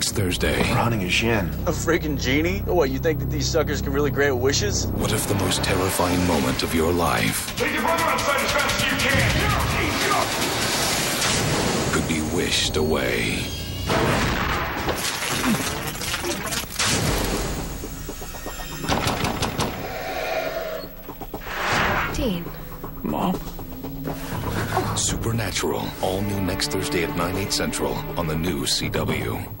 next Thursday. Running a Shin. A freaking genie? What, you think that these suckers can really grant wishes? What if the most terrifying moment of your life Take your brother outside as fast as you can. could be wished away? Dean. Mom? Supernatural, all new next Thursday at 9, 8 central on the new CW.